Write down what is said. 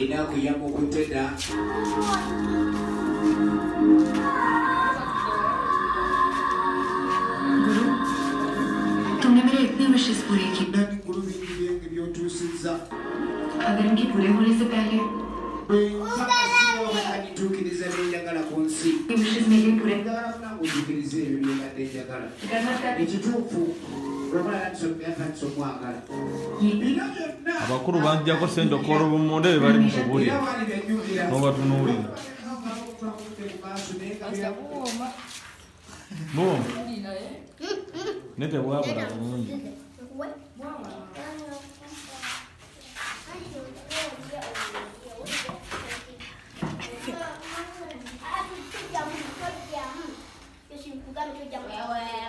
erina kuyamba okuteda तुमने मेरे इतने विशेष पूरे किए nanikulu bingi byenge byotuusizza अगर इनके पूरे होने से पहले nituukiriza ku nsi ये njagala kunange otuukirize ebyo byebadde njagala ekituufu olwalatisomyakatiso mwagala ये bino byonna abakulu banjako sente okola obumonde be bali mukubuulira n'obatunuulira buuma ne tebwakola bulungi. Yeah, well.